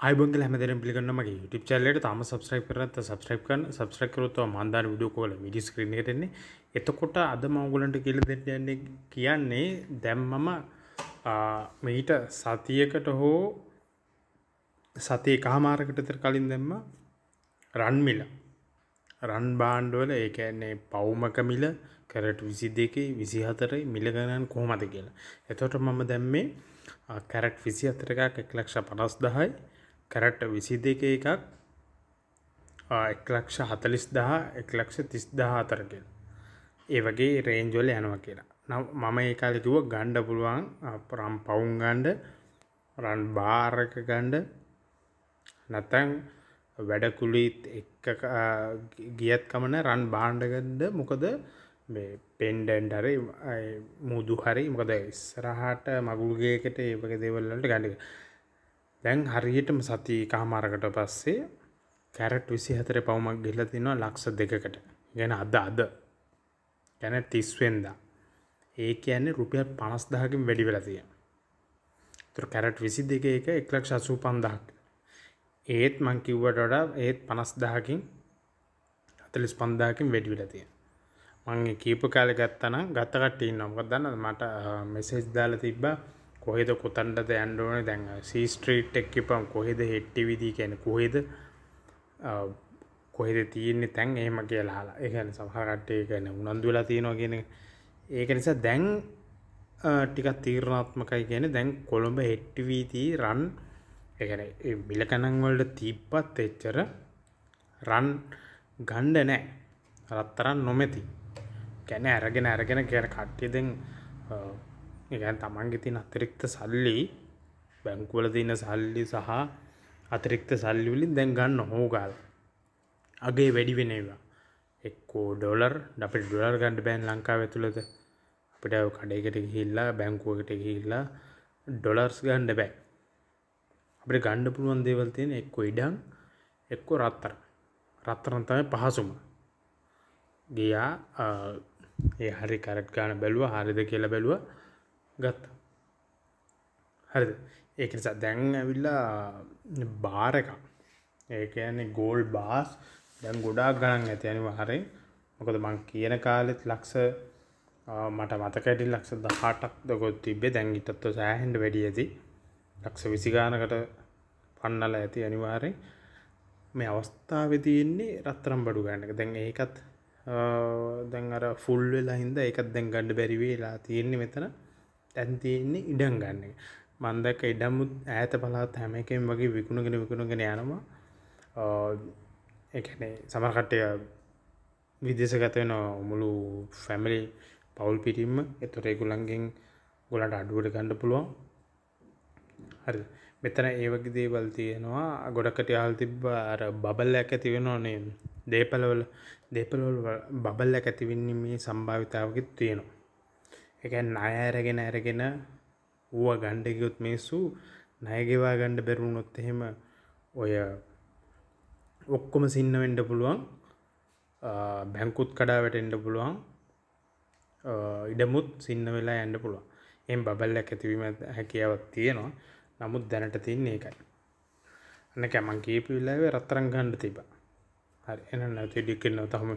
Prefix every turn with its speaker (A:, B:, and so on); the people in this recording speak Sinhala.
A: අයිබංගල හැමදෙන පිළිගන්න මගේ YouTube චැනලයට තාම සබස්ක්‍රයිබ් කරලා නැත්නම් සබස්ක්‍රයිබ් කරන්න. සබස්ක්‍රයිබ් කරොත් මම දාන වීඩියෝ කෝල වීඩියෝ ස්ක්‍රීන් එකට එන්නේ. එතකොට අද මම ඔයගලන්ට කියලා දෙන්න යන්නේ කියන්නේ දැන් මම මීට සතියකට හෝ සතිය එකහමාරකට විතර කලින් දැම්ම රන් මිල රන් බාණ්ඩවල ඒ කියන්නේ පවුමක මිල කැරට් 22 24 මිල ගණන් කොහොමද කියලා. එතකොට මම දැම්මේ කැරට් 24 එකක් 1,50,000යි කැරට් විසි දෙක එකක්. එක්ලක්ෂ හතලිස් දහ එක්ලක්ෂ තිස් දහ අතරගෙන් ඒ වගේ රේන්ජොල යනවා කියලා. මම ඒ කාලෙකිව ගණ්ඩ පුළුවන් අපරම් පවුන් ගණ්ඩ රන් බාරක ගණ්ඩ. නැතැන් වැඩකුලිත් එක්ක ගියත් කමන රන් බාණ්ඩගන්ඩ මොකද පෙන්ඩන්ඩ හරි මුදු හරි මොකද ඉස්සරහට මගුල්ගේකට ඒ වගේ දේවල්ලට ගඩික දැන් හරියටම සති කහමාරකට පස්සේ කැරට් විසි හතර පවමක් ගිල්ල තිනවා ලක්ෂ දෙකකට. ගැන අද අද. ගැන තිස්වෙන්දා ඒ කියන්නේ රුපියල් පනස්දාහකින් වැඩි වෙලතිය තුර කැරට් විසි දෙක එක එක්ලක්ෂ අසූ පන්දහක් ඒත් මං කිව්වට වඩා ඒත් පනස්දාහකින් හතලිස් පන්දාකින් වැඩි වෙලතිය මං කීප කාල ගත්තනම් ගත්තකට්ටී නොමකක් දන්න මට මෙසේජ් දාලා තිබ්බා කොහෙද කොතන්ටද යන්න ඕනේ දැන් සී ස්ට්‍රීට් එක කිව්වම කොහෙද හෙට්ටි විදි කියන්නේ කොහෙද කොහෙද තියෙන්නේ තැන් එහෙම කියලා අහලා. ඒ කියන්නේ සමහර කට්ටිය කියන්නේ උනන්දු වෙලා තියෙනවා කියන ඒක නිසා දැන් ටිකක් තීරණාත්මකයි කියන්නේ දැන් කොළඹ හෙට්ටි වීදි රන් ඒ කියන්නේ මිල ගණන් වලට තිබ්බත් එච්චර රන් ගණ්ඩ නැහැ. රත්තරන් නොමැති. කියන්නේ අරගෙන අරගෙන කියන කට්ටිය දැන් ඒකන් තමන්ගේ තින අතිරික්ත සල්ලි බැංකුවල තියන සල්ලි සහ අතිරික්ත සල්ලිවලින් දැන් ගන්න හෝගල් අගේ වැඩි වෙනවා එක්කෝ ඩොලර් අපට ඩොලර් ගණඩ බෑන් ලංකාව ඇතුළද අපිට කඩේකට ගිහිල්ලා බැංකුවකට ගිහිල්ලා ඩොලර්ස් ගණ්ඩ බෑ. අපට ගණ්ඩ පුළුවන් දේවල් තියෙන එක්කො ඉඩං එක්කො රත්තර රත්තරන් තමයි පහසුම. ගියා ඒ හරි කරට් ගාන බැලුව හරිද කියලා බැලුව. ගත්ත. හරිද? ඒක නිසා දැන් ඇවිල්ලා බාර එක ඒ කියන්නේ ගෝල් බාස් දැන් ගොඩාක් ගණන් ඇති. අනිවාර්යෙන් මොකද මං කියන කාලෙත් ලක්ෂ මට මතකයිටි ලක්ෂ 18ක් දකොත් තිබ්බේ. දැන් ඊටත් සෑහෙන්න වැඩි ඇති. ලක්ෂ 20 ගානකට පන්නලා ඇති. අනිවාර්යෙන් මේ අවස්ථාවේ තියෙන්නේ රත්තරන් බඩු ගන්න එක. දැන් ඒකත් දැන් අර ෆුල් වෙලා හින්දා ඒකත් දැන් ගන්න බැරි වෙලා තියෙන්නේ මෙතන. දැන් තියෙන්නේ ඉඩම් ගන්න එක. මම දැක්ක ඉඩමුත් ඈත පළාත් හැම එකෙම වගේ විකුණගෙන විකුණගෙන යනවා. ඒ කියන්නේ සමහර කට්ටිය විදේශගත වෙන මුළු ෆැමිලි පවුල් පිටින්ම ඒතර ඒගොල්ලන්ගෙන් ගොල්ලන්ට අඩුවට ගන්න පුළුවන්. හරිද? මෙතන ඒ වගේ දේවල් තියෙනවා ගොඩකට යහල් තිබ්බ අර බබල් එකක් ඇති වෙනවනේ දේපලවල දේපලවල බබල් එකක් ඇති වෙන්නේ මේ සම්භාවිතාවකත් තියෙනවා එක ණය අරගෙන අරගෙන ඌව ගණ්ඩ ගියොත් මිනිස්සු ණය ගෙවා ගන්න බැරුණොත් එහෙම ඔය ඔක්කොම සින්න වෙන්න පුළුවන්. බැංකුත් කඩා වැටෙන්න පුළුවන්. ඉඩමුත් සින්න වෙලා යන්න පුළුවන්. එම් බබල් එක ඇතිවීම හැකියාවක් තියෙනවා. නමුත් දැනට තියන්නේ ඒකයි. අන්න කැමන් කීප වෙලාවේ රත්තරන් ගන්න තිබා හරි එහෙනම් නැති ඩික්කෙන්න තහම